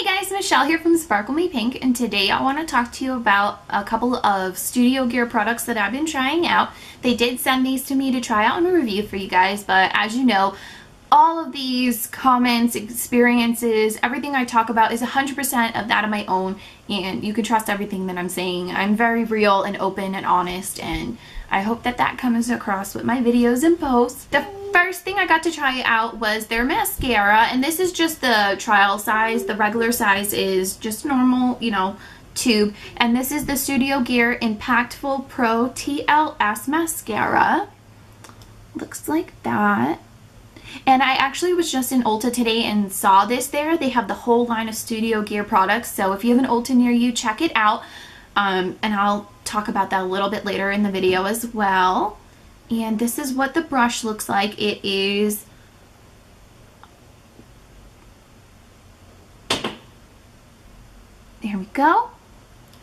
Hey guys, Michelle here from Sparkle Me Pink and today I want to talk to you about a couple of Studio Gear products that I've been trying out. They did send these to me to try out and review for you guys, but as you know, all of these comments, experiences, everything I talk about is 100% of that of my own and you can trust everything that I'm saying. I'm very real and open and honest and I hope that that comes across with my videos and posts. The first thing I got to try out was their mascara and this is just the trial size. The regular size is just normal, you know, tube and this is the Studio Gear Impactful Pro TLS Mascara. Looks like that. And I actually was just in Ulta today and saw this there. They have the whole line of Studio Gear products. So if you have an Ulta near you, check it out. Um, and I'll talk about that a little bit later in the video as well. And this is what the brush looks like. It is There we go.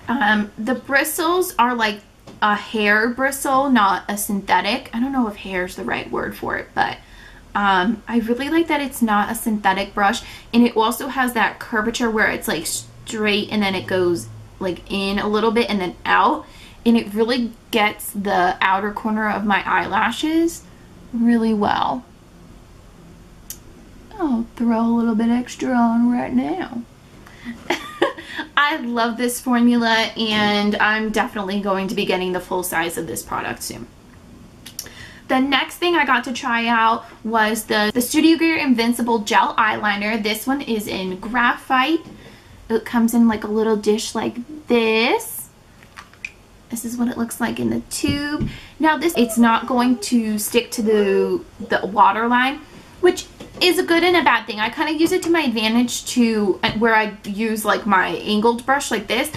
Um, the bristles are like a hair bristle, not a synthetic. I don't know if hair is the right word for it, but um, I really like that it's not a synthetic brush. And it also has that curvature where it's like straight and then it goes like in a little bit and then out and it really gets the outer corner of my eyelashes really well. I'll throw a little bit extra on right now. I love this formula and I'm definitely going to be getting the full size of this product soon. The next thing I got to try out was the, the Studio Gear Invincible Gel Eyeliner. This one is in graphite. It comes in like a little dish like this this is what it looks like in the tube. Now this, it's not going to stick to the, the water line, which is a good and a bad thing. I kind of use it to my advantage to uh, where I use like my angled brush like this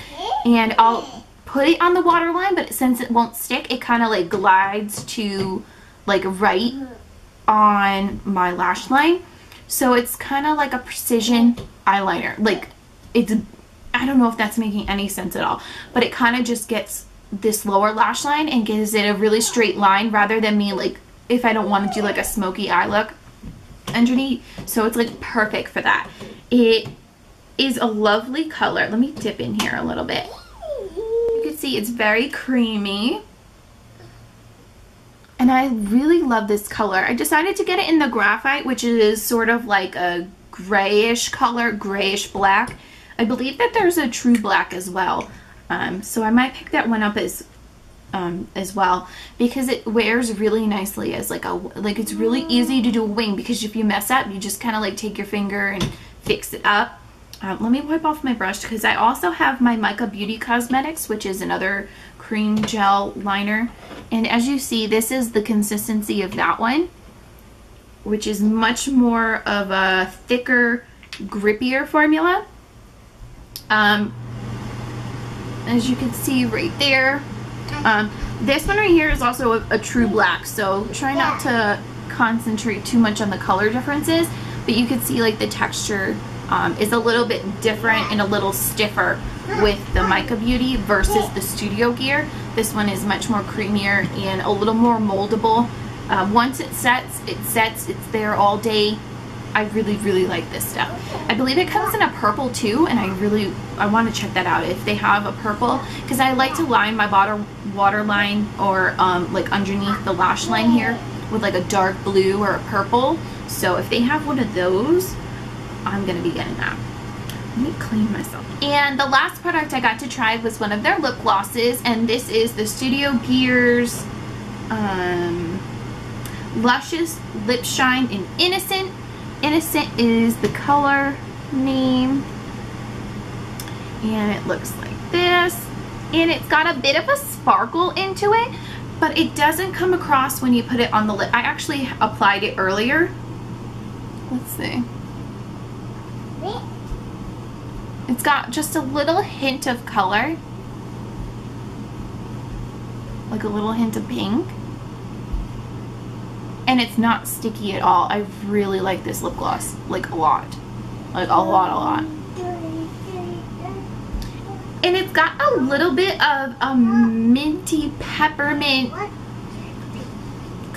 and I'll put it on the water line, but since it won't stick, it kind of like glides to like right on my lash line. So it's kind of like a precision eyeliner. Like it's, I don't know if that's making any sense at all, but it kind of just gets this lower lash line and gives it a really straight line rather than me like if I don't want to do like a smoky eye look underneath. So it's like perfect for that. It is a lovely color. Let me dip in here a little bit. You can see it's very creamy. And I really love this color. I decided to get it in the graphite, which is sort of like a grayish color, grayish black. I believe that there's a true black as well. Um, so I might pick that one up as um, as well because it wears really nicely as like a like it's really easy to do a wing because if you mess up you just kind of like take your finger and fix it up. Um, let me wipe off my brush because I also have my Mica Beauty Cosmetics which is another cream gel liner. And as you see this is the consistency of that one which is much more of a thicker grippier formula. Um, as you can see right there. Um, this one right here is also a, a, true black, so try not to concentrate too much on the color differences, but you can see like the texture um, is a little bit different and a little stiffer with the Mica Beauty versus the Studio Gear. This one is much more creamier and a little more moldable. Uh, once it sets, it sets, it's there all day. I really, really like this stuff. I believe it comes in a purple too, and I really, I want to check that out if they have a purple, because I like to line my water, water line or um, like underneath the lash line here with like a dark blue or a purple. So if they have one of those, I'm going to be getting that. Let me clean myself. And the last product I got to try was one of their lip glosses, and this is the Studio Gears um, Luscious Lip Shine in Innocent. Innocent is the color name. And it looks like this. And it's got a bit of a sparkle into it, but it doesn't come across when you put it on the lip. I actually applied it earlier. Let's see. It's got just a little hint of color. Like a little hint of pink and it's not sticky at all. I really like this lip gloss, like a lot, like a lot, a lot. And it's got a little bit of a minty peppermint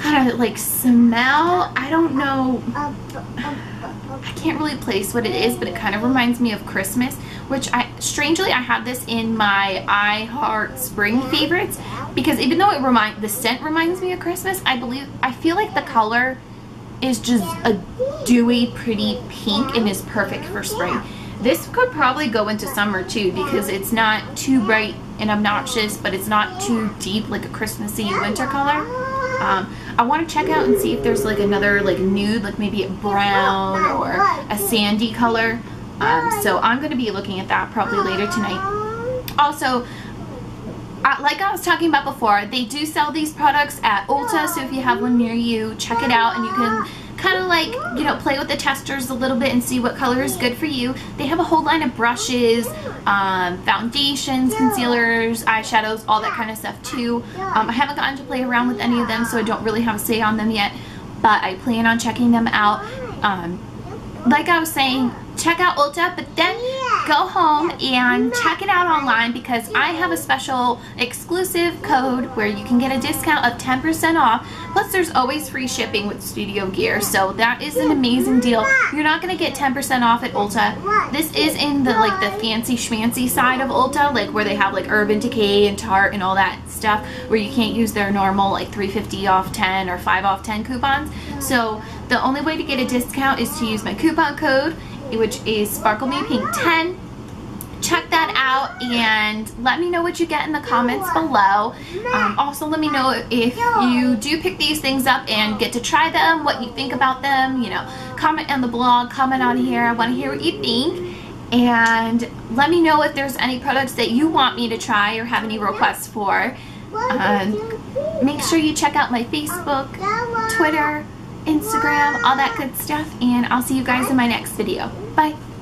kind of like smell. I don't know. I can't really place what it is, but it kind of reminds me of Christmas, which I strangely I have this in my I Heart Spring favorites because even though it remind the scent reminds me of Christmas, I believe I feel like the color is just a dewy, pretty pink and is perfect for spring. This could probably go into summer too because it's not too bright and obnoxious, but it's not too deep like a Christmassy winter color. Um, I want to check out and see if there's like another like nude, like maybe a brown or a sandy color. Um, so I'm going to be looking at that probably later tonight. Also, like I was talking about before, they do sell these products at Ulta, so if you have one near you, check it out and you can kind of like, you know, play with the testers a little bit and see what color is good for you. They have a whole line of brushes, um, foundations, concealers, eyeshadows, all that kind of stuff too. Um, I haven't gotten to play around with any of them, so I don't really have a say on them yet, but I plan on checking them out. Um, like I was saying, check out Ulta, but then go home and check it out online because I have a special exclusive code where you can get a discount of 10% off. Plus, there's always free shipping with Studio Gear, so that is an amazing deal. You're not going to get 10% off at Ulta. This is in the like the fancy schmancy side of Ulta, like where they have like Urban Decay and Tarte and all that stuff, where you can't use their normal like 350 off 10 or 5 off 10 coupons. So the only way to get a discount is to use my coupon code which is Sparkle Me Pink 10. Check that out and let me know what you get in the comments below. Um, also, let me know if you do pick these things up and get to try them, what you think about them. You know, comment on the blog, comment on here. I want to hear what you think. And let me know if there's any products that you want me to try or have any requests for. Um, make sure you check out my Facebook, Twitter, Instagram, all that good stuff, and I'll see you guys in my next video. 拜。